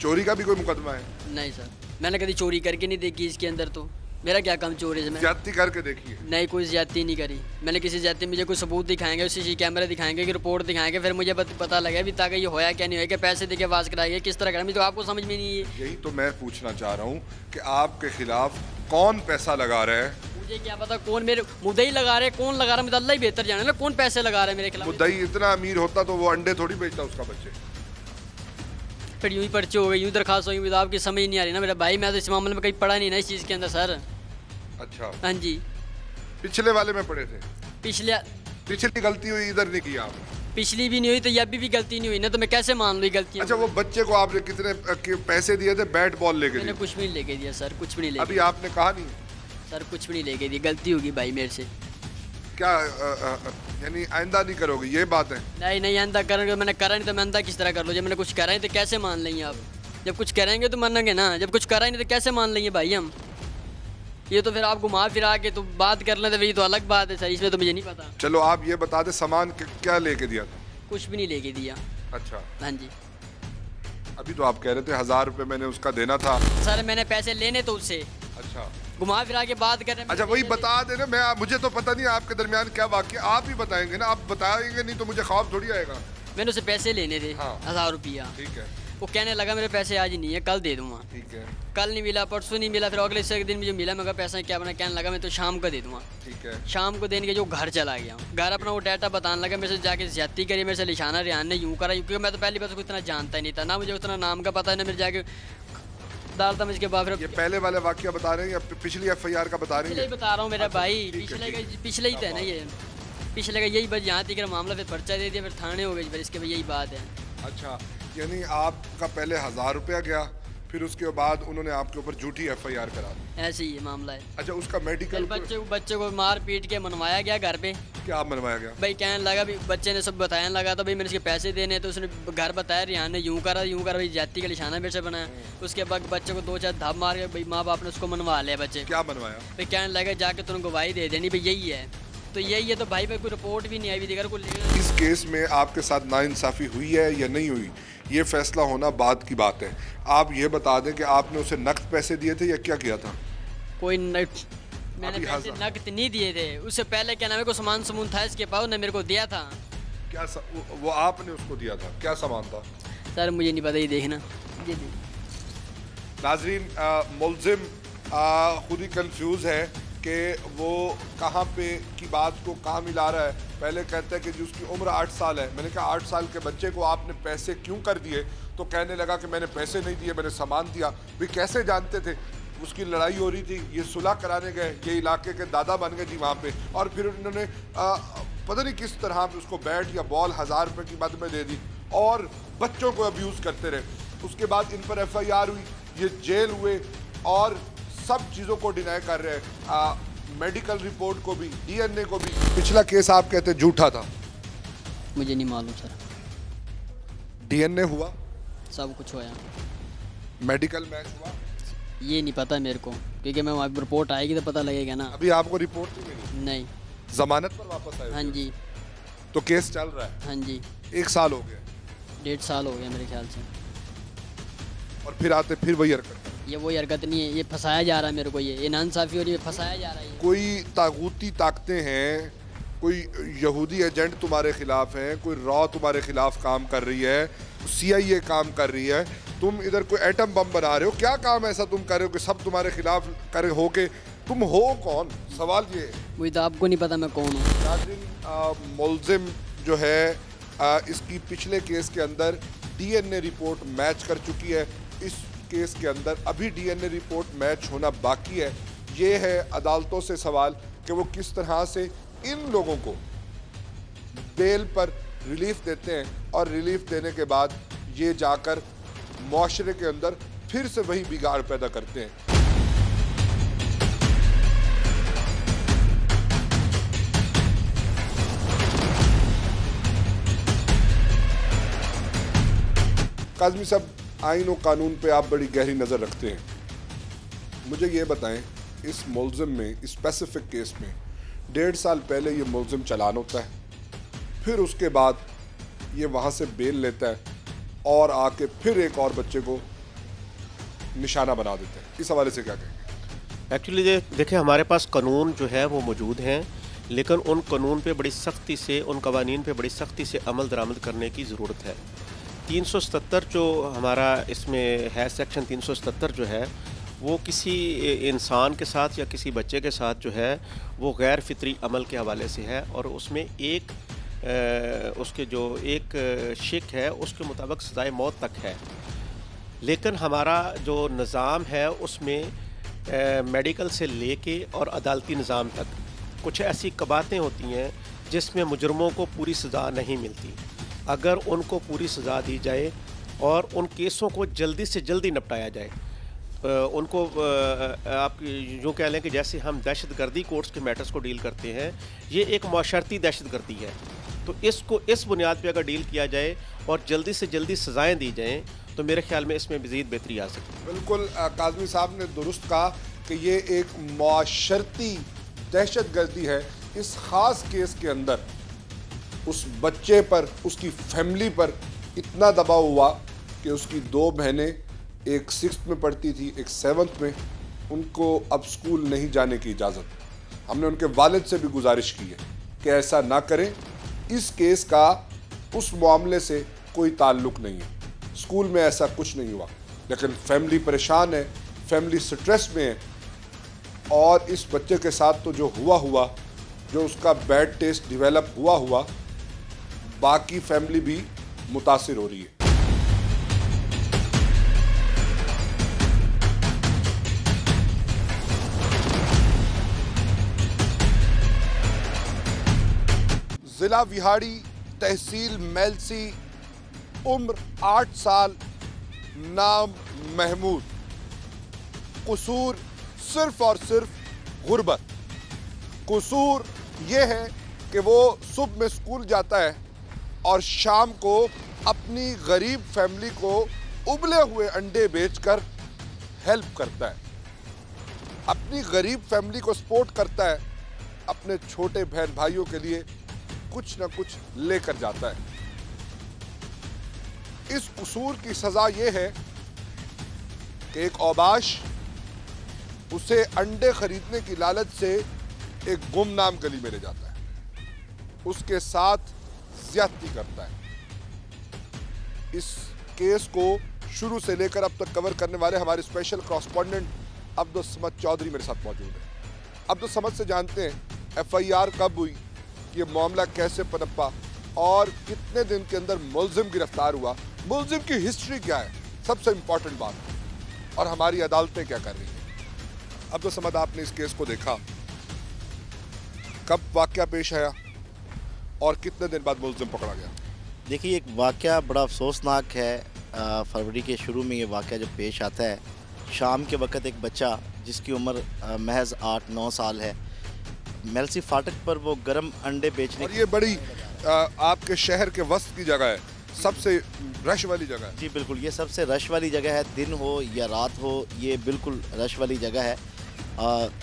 चोरी का भी कोई मुकदमा है? नहीं सर। मैंने कभी चोरी करके नहीं देखी इसके अंदर तो। मेरा क्या काम चोरी से मैं? ज्यादती करके देखिए। नहीं कोई ज्यादती नहीं करी। मैंने किसी ज्यादती मुझे कोई सबूत दिखाएँगे उसी सी कैमरे दिखाएँगे कि रिपोर्ट दिखाएँगे फिर मुझे पता लगे अभी ताकि ये होया क्या नहीं होया कि पैसे दे के आवाज़ कराएँगे किस तरह करा मुझे तो आपको समझ में नहीं है यही तो मैं पूछना चाह रहा हूँ कि आपके खिलाफ कौन पैसा लगा रहे है? मुझे क्या पता कौन मेरे मुद्दे ही लगा रहे कौन लगा रहा है मुझे अल्लाह ही बेहतर जाने कौन पैसे लगा रहा है मेरे खिलाफ? मुद्दई इतना अमीर होता तो वो अंडे थोड़ी बेचता उसका बच्चे। फिर यूँ ही पर्चे हो गए यूँ दरखास्त हो गई तो आपकी समझ नहीं आ रही ना मेरा भाई मैं तो इस मामले में कहीं पढ़ा नहीं ना इस चीज़ के अंदर सर। अच्छा। हाँ जी। पिछले वाले में पड़े थे? पिछले पिछली गलती हुई इधर नहीं किया। आप पिछली भी नहीं हुई तो ये अभी भी गलती नहीं हुई ना तो मैं कैसे मान लू गलती? अच्छा वो बच्चे को आपने कितने पैसे दिए थे बैट बॉल लेके मैंने कुछ भी नहीं लेके दिया सर कुछ भी नहीं अभी लेके आपने कहा नहीं? सर कुछ भी नहीं लेके दिया गलती होगी भाई मेरे से। क्या यानी आइंदा नहीं करोगे ये बात है। नहीं नहीं अंधा करेंगे मैंने करा नहीं तो मैं आंदा किस तरह कर लो? जब मैंने कुछ करा ही तो कैसे मान लेंगे आप? जब कुछ करेंगे तो मानेंगे ना? जब कुछ करा नहीं तो कैसे मान लेंगे भाई हम? ये तो फिर आप घुमा फिरा के तो बात कर लेते तो ये तो अलग बात है सर इसमें तो मुझे नहीं पता। चलो आप ये बता दे सामान क्या लेके दिया था? कुछ भी नहीं लेके दिया। अच्छा। हाँ जी। अभी तो आप कह रहे थे हज़ार रुपए मैंने उसका देना था। सर मैंने पैसे लेने तो उससे घुमा फिरा के बात कर रहे हैं। अच्छा वही बता देना मैं मुझे तो पता नहीं आपके दरमियान क्या वाक्य आप ही बताएँगे ना आप बताएँगे नहीं तो मुझे ख्वाब थोड़ी आएगा। मैंने उसे पैसे लेने थे हाँ। हज़ार रुपया। ठीक है। वो कहने लगा मेरे पैसे आज नहीं है कल दे दूँगा। ठीक है। कल नहीं मिला परसों नहीं मिला फिर अगले से दिन मुझे मिला मैं पैसा क्या बना कहने लगा मैं तो शाम को दे दूँगा। ठीक है। शाम को देने के जो घर चला गया घर अपना वो डाटा बताने लगा मेरे से जाके ज़्यादा करी मेरे से लिशाना रिहान ने यूँ करा क्योंकि मैं तो पहली बार उसको इतना जानता ही नहीं था। ना मुझे उतना नाम का पता है ना मेरे जाके डालता मैं इसके बाद ये पहले वाले वाक्य बता रहे हैं या एफ़ पिछली एफ़ का बता रहे हैं? बता रहा हूँ मेरा भाई। पिछले का पिछले ही था ना ये। पिछले का यही बस यहाँ तक मामला फिर पर्चा दे दिया फिर थाने हो गए फिर इसके यही बात है। अच्छा यानी आपका पहले हज़ार रुपया गया फिर उसके बाद उन्होंने आपके ऊपर झूठी एफ़ आई करा ऐसे ही मामला है। अच्छा उसका मेडिकल बच्चे बच्चे को मार पीट के मनवाया गया घर पे। क्या मनवाया गया? भाई कहने लगा भी बच्चे ने सब बताया लगा तो भाई मैंने इसके पैसे देने तो उसने घर बताया रिहान ने यूँ करा यूँ करा भाई जाति का निशाना मेरे से बनाया उसके बाद बच्चे को दो चार धाप मार के भाई माँ बाप ने उसको मनवा लिया बच्चे। क्या मनवाया? भाई कहने लगा जाके तुरंत गवाही दे देनी भाई यही है। तो यही है तो भाई भाई कोई रिपोर्ट भी नहीं आई अभी कोई इस केस में आपके साथ नाइंसाफ़ी हुई है या नहीं हुई? ये फैसला होना बाद की बात है। आप ये बता दें कि आपने उसे नकद पैसे दिए थे या क्या किया था? कोई न... मैंने पैसे नकद नहीं दिए थे। उससे पहले क्या नाम है को सामान समून था इसके पास? ने मेरे को दिया था। क्या स... वो- आपने उसको दिया था? क्या सामान था? सर मुझे नहीं पता ये देखना। ये नाजरीन मुलजिम खुद ही कंफ्यूज है। कि वो कहाँ पे की बात को कहाँ मिला रहा है। पहले कहता है कि जी उसकी उम्र आठ साल है। मैंने कहा, आठ साल के बच्चे को आपने पैसे क्यों कर दिए? तो कहने लगा कि मैंने पैसे नहीं दिए, मैंने सामान दिया। भी कैसे जानते थे? उसकी लड़ाई हो रही थी, ये सुलह कराने गए, ये इलाके के दादा बन गए जी वहाँ पे। और फिर उन्होंने पता नहीं किस तरह उसको बैट या बॉल हज़ार रुपये की मद में दे दी। और बच्चों को अब्यूज़ करते रहे। उसके बाद इन पर एफ़ आई आर हुई, ये जेल हुए। और सब चीज़ों को डिनाई कर रहे हैं। मेडिकल रिपोर्ट को भी डीएनए को भी। पिछला केस आप कहते झूठा था। मुझे नहीं मालूम सर। डीएनए हुआ? सब कुछ होया मेडिकल मैच हुआ? ये नहीं पता मेरे को क्योंकि मैं वहाँ रिपोर्ट आएगी तो पता लगेगा ना। अभी आपको रिपोर्ट नहीं मिली? नहीं। जमानत पर वापस आए हाँ जी। तो केस चल रहा है? हाँ जी। एक साल हो गया। डेढ़ साल हो गया मेरे ख्याल से। और फिर आते फिर वही हरकत। ये वही हरकत नहीं है ये फंसाया जा रहा है मेरे को ये ये नानसाफ़ी और ये फंसाया जा रहा है कोई तागूती ताकतें हैं कोई यहूदी एजेंट तुम्हारे खिलाफ हैं कोई रॉ तुम्हारे खिलाफ काम कर रही है सीआईए काम कर रही है तुम इधर कोई एटम बम बना रहे हो क्या काम ऐसा तुम कर रहे हो कि सब तुम्हारे खिलाफ करे हो के तुम हो कौन? सवाल ये है। वही तो आपको नहीं पता मैं कौन हूँ। मुलजिम जो है आ, इसकी पिछले केस के अंदर डीएनए रिपोर्ट मैच कर चुकी है इस केस के अंदर अभी डीएनए रिपोर्ट मैच होना बाकी है। ये है अदालतों से सवाल कि वो किस तरह से इन लोगों को बेल पर रिलीफ देते हैं और रिलीफ देने के बाद ये जाकर माशरे के अंदर फिर से वही बिगाड़ पैदा करते हैं। काजमी साहब आइन और कानून पे आप बड़ी गहरी नज़र रखते हैं। मुझे ये बताएँ इस मुलजिम में स्पेसिफिक केस में डेढ़ साल पहले ये मुलजिम चलान होता है। फिर उसके बाद ये वहाँ से बेल लेता है और आके फिर एक और बच्चे को निशाना बना देता है। इस हवाले से क्या कहेंगे? एक्चुअली दे, देखिए हमारे पास कानून जो है वो मौजूद हैं लेकिन उन कानून पे बड़ी सख्ती से उन कवानीन पे बड़ी सख्ती से अमल दरामद करने की ज़रूरत है। 377 जो हमारा इसमें है सेक्शन 377 जो है, वो किसी इंसान के साथ या किसी बच्चे के साथ जो है, वो गैर फितरी अमल के हवाले से है और उसमें एक उसके जो एक शिक है, उसके मुताबिक सजाए मौत तक है। लेकिन हमारा जो निज़ाम है, उसमें मेडिकल से लेके और अदालती निज़ाम तक कुछ ऐसी कबातें होती हैं, जिसमें मुजरमों को पूरी सज़ा नहीं मिलती। अगर उनको पूरी सज़ा दी जाए और उन केसों को जल्दी से जल्दी निपटाया जाए उनको आप यूँ कह लें कि जैसे हम दहशत गर्दी कोर्ट्स के मैटर्स को डील करते हैं, ये एक माशरती दहशत गर्दी है। तो इसको, इस बुनियाद पर अगर डील किया जाए और जल्दी से जल्दी सज़ाएँ दी जाएँ तो मेरे ख्याल में इसमें मज़ीद बेहतरी आ सकती है। बिल्कुल काजमी साहब ने दुरुस्त कहा कि ये एक माशरती दहशत गर्दी है। इस ख़ास केस के अंदर उस बच्चे पर, उसकी फैमिली पर इतना दबाव हुआ कि उसकी दो बहनें, एक सिक्स में पढ़ती थी, एक सेवन्थ में, उनको अब स्कूल नहीं जाने की इजाज़त। हमने उनके वालिद से भी गुजारिश की है कि ऐसा ना करें। इस केस का, उस मामले से कोई ताल्लुक नहीं है। स्कूल में ऐसा कुछ नहीं हुआ। लेकिन फैमिली परेशान है फैमिली स्ट्रेस में है। और इस बच्चे के साथ तो जो हुआ हुआ, जो उसका बैड टेस्ट डिवेलप हुआ हुआ बाकी फैमिली भी मुतासर हो रही है। जिला विहाड़ी तहसील मेलसी, उम्र आठ साल, नाम महमूद। कसूर सिर्फ़ और सिर्फ़ गुर्बत। कसूर यह है कि वो सुबह में स्कूल जाता है और शाम को अपनी गरीब फैमिली को उबले हुए अंडे बेचकर हेल्प करता है। अपनी गरीब फैमिली को सपोर्ट करता है। अपने छोटे बहन भाइयों के लिए कुछ ना कुछ लेकर जाता है। इस कसूर की सजा यह है कि एक औबाश उसे अंडे खरीदने की लालच से एक गुमनाम गली में ले जाता है। उसके साथ ज्यादती करता है। इस केस को शुरू से लेकर अब तक कवर करने वाले हमारे स्पेशल क्रॉसपॉन्डेंट अब्दुल समद चौधरी मेरे साथ मौजूद है। अब्दुल समद से जानते हैं एफआईआर कब हुई, ये मामला कैसे पनपा और कितने दिन के अंदर मुलजिम गिरफ़्तार हुआ, मुलजिम की हिस्ट्री क्या है, सबसे इंपॉर्टेंट बात। और हमारी अदालतें क्या कर रही हैं। अब्दुल समद, आपने इस केस को देखा। कब वाक्य पेश आया? और कितने दिन बाद मुलजिम पकड़ा गया? देखिए एक वाक़ बड़ा अफसोसनाक है फरवरी के शुरू में ये वाक़ जब पेश आता है शाम के वक्त एक बच्चा जिसकी उम्र महज आठ नौ साल है मेलसी फाटक पर वो गर्म अंडे बेचने और ये बड़ी आ, आपके शहर के वस्त की जगह है सबसे रश वाली जगह है। जी बिल्कुल ये सबसे रश वाली जगह है दिन हो या रात हो ये बिल्कुल रश वाली जगह है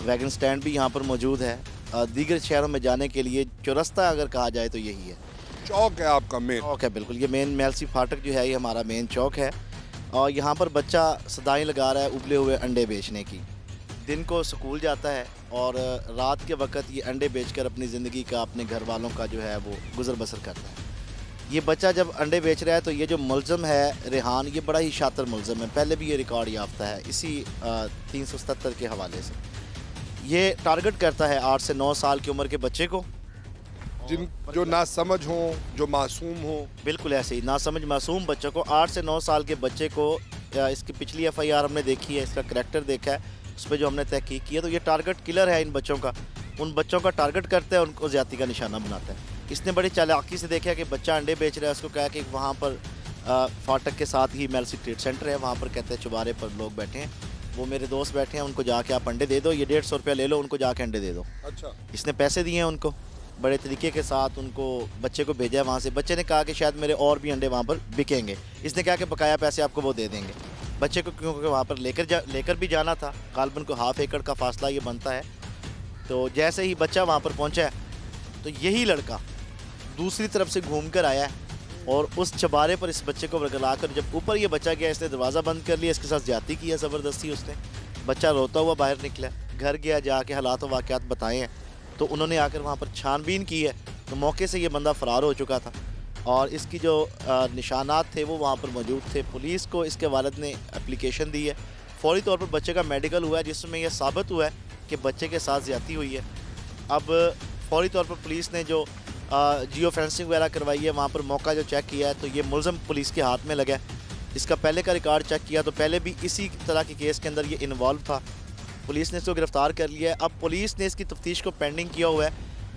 वैगन स्टैंड भी यहाँ पर मौजूद है दीगर शहरों में जाने के लिए चौरस्ता अगर कहा जाए तो यही है। चौक है आपका मेन चौक है बिल्कुल। ये मेन मेलसी फाटक जो है ये हमारा मेन चौक है। और यहाँ पर बच्चा सदाई लगा रहा है उबले हुए अंडे बेचने की। दिन को स्कूल जाता है और रात के वक्त ये अंडे बेचकर अपनी ज़िंदगी का अपने घर वालों का जो है वो गुजर बसर करता है। ये बच्चा जब अंडे बेच रहा है तो ये जो मुलज़म है रेहान ये बड़ा ही शातर मुलज़म है। पहले भी ये रिकॉर्ड याफ्ता है। इसी तीन सौ सतर के हवाले से। ये टारगेट करता है आठ से नौ साल की उम्र के बच्चे को? जिन जो ना समझ हो जो मासूम हो। बिल्कुल ऐसे ही ना समझ मासूम बच्चों को आठ से नौ साल के बच्चे को इसकी पिछली एफआईआर हमने देखी है इसका करेक्टर देखा है उस पर जो हमने तहकीक की है तो ये टारगेट किलर है इन बच्चों का। उन बच्चों का टारगेट करता है उनको ज़्यादा का निशाना बनाता है। इसने बड़ी चालाकी से देखा कि बच्चा अंडे बेच रहा है उसको कहा कि वहाँ पर फाटक के साथ ही मेलसी ट्रेड सेंटर है वहाँ पर कहते हैं चुबारे पर लोग बैठे हैं। वो मेरे दोस्त बैठे हैं उनको जाके आप अंडे दे दो ये डेढ़ सौ रुपया ले लो उनको जाके अंडे दे दो। अच्छा। इसने पैसे दिए हैं उनको बड़े तरीके के साथ उनको बच्चे को भेजा है वहाँ से। बच्चे ने कहा कि शायद मेरे और भी अंडे वहाँ पर बिकेंगे। इसने कहा कि बकाया पैसे आपको वो दे देंगे। बच्चे को क्योंकि वहाँ पर लेकर जा लेकर भी जाना था। कालबन को हाफ़ एकड़ का फासला ये बनता है। तो जैसे ही बच्चा वहाँ पर पहुँचा है तो यही लड़का दूसरी तरफ़ से घूम कर आया है। और उस चबारे पर इस बच्चे को बरगला कर जब ऊपर ये बच्चा गया, इसने दरवाज़ा बंद कर लिया, इसके साथ ज़्यादा किया ज़बरदस्ती उसने। बच्चा रोता हुआ बाहर निकला, घर गया, जाके हालात और वाक़ात बताए हैं। तो उन्होंने आकर वहाँ पर छानबीन की है। तो मौके से ये बंदा फ़रार हो चुका था और इसकी जो निशानात थे वो वहाँ पर मौजूद थे। पुलिस को इसके वालद ने एप्लीकेशन दी है। फौरी तौर पर बच्चे का मेडिकल हुआ है, जिसमें यह साबित हुआ है कि बच्चे के साथ ज़्यादा हुई है। अब फौरी तौर पर पुलिस ने जो जियो फेंसिंग वगैरह करवाई है, वहाँ पर मौका जो चेक किया है तो ये मुलजम पुलिस के हाथ में लगा है। इसका पहले का रिकॉर्ड चेक किया तो पहले भी इसी तरह के केस के अंदर ये इन्वॉल्व था। पुलिस ने इसको गिरफ़्तार कर लिया है। अब पुलिस ने इसकी तफ्तीश को पेंडिंग किया हुआ है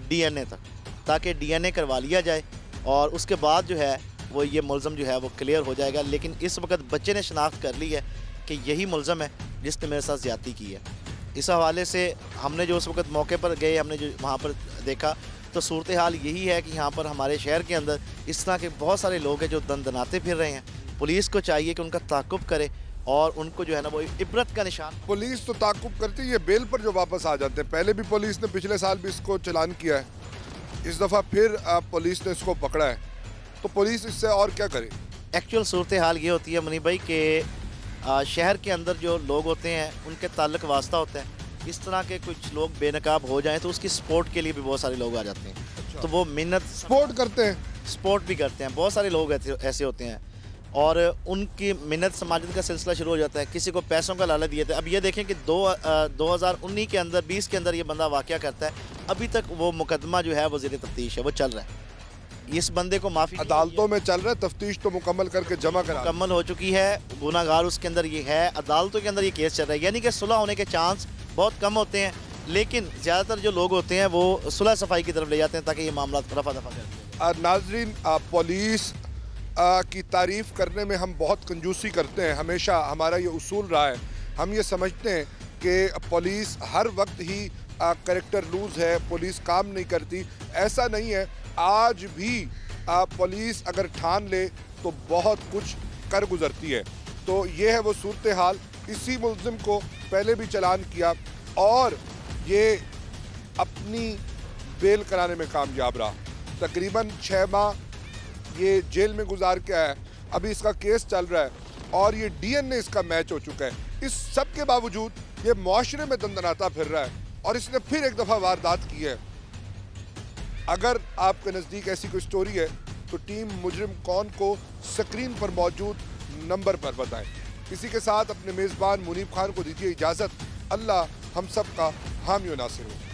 डीएनए तक, ताकि डीएनए करवा लिया जाए, और उसके बाद जो है, वो ये मुलज़म जो है, वो क्लियर हो जाएगा। लेकिन इस वक्त बच्चे ने शनाख्त कर ली है कि यही मुलम है जिसने मेरे साथ ज़्यादती की है। इस हवाले से हमने जो उस वक्त मौके पर गए, हमने जो वहाँ पर देखा तो सूरत हाल यही है कि यहाँ पर हमारे शहर के अंदर इस तरह के बहुत सारे लोग हैं जो दन दनाते फिर रहे हैं। पुलिस को चाहिए कि उनका ताकुब करे और उनको जो है ना वो इबरत का निशान पुलिस तो ताकुब करती है ये बेल पर जो वापस आ जाते हैं। पहले भी पुलिस ने पिछले साल भी इसको चलान किया है। इस दफ़ा फिर पुलिस ने इसको पकड़ा है। तो पुलिस इससे और क्या करे? एक्चुअल सूरत हाल ये होती है मनी भाई कि शहर के अंदर जो लोग होते हैं उनके ताल्लुक वास्ता होता है। इस तरह के कुछ लोग बेनकाब हो जाएँ तो उसकी सपोर्ट के लिए भी बहुत सारे लोग आ जाते हैं। तो वो मिन्नत सपोर्ट करते हैं? सपोर्ट भी करते हैं। बहुत सारे लोग ऐसे ऐसे होते हैं। और उनकी मिन्नत समाजत का सिलसिला शुरू हो जाता है। किसी को पैसों का लालच दिए थे अब ये देखें कि दो दो हज़ार उन्नीस के अंदर बीस के अंदर ये बंदा वाक़ करता है। अभी तक वो मुकदमा जो है वो ज़ेर तफ्तीश है वो चल रहा है। इस बंदे को माफ़ी अदालतों में चल रहा है तफ्तीश तो मुकम्मल करके जमा करा मुकम्मल हो चुकी है। गुनागार उसके अंदर ये है। अदालतों के अंदर ये केस चल रहा है। यानी कि सुलह होने के चांस बहुत कम होते हैं, लेकिन ज़्यादातर जो लोग होते हैं वो सुलह सफ़ाई की तरफ़ ले जाते हैं ताकि ये मामला रफा दफ़ा कर नाजरीन पुलिस की तारीफ़ करने में हम बहुत कंजूसी करते हैं। हमेशा हमारा ये उसूल रहा है। हम ये समझते हैं कि पुलिस हर वक्त ही करेक्टर लूज़ है, पुलिस काम नहीं करती। ऐसा नहीं है। आज भी पुलिस अगर ठान ले तो बहुत कुछ कर गुजरती है। तो ये है वो सूरत हाल। इसी मुलजिम को पहले भी चलान किया और ये अपनी बेल कराने में कामयाब रहा। तकरीबन छः माह ये जेल में गुजार के आया। अभी इसका केस चल रहा है और ये डीएनए इसका मैच हो चुका है। इस सब के बावजूद ये माशरे में दंदनाता फिर रहा है और इसने फिर एक दफ़ा वारदात की है। अगर आपके नज़दीक ऐसी कोई स्टोरी है तो टीम मुजरिम कौन को स्क्रीन पर मौजूद नंबर पर बताएँ। इसी के साथ अपने मेज़बान मुनीब खान को दीजिए इजाज़त। अल्लाह हम सब का हामी नासिर हो।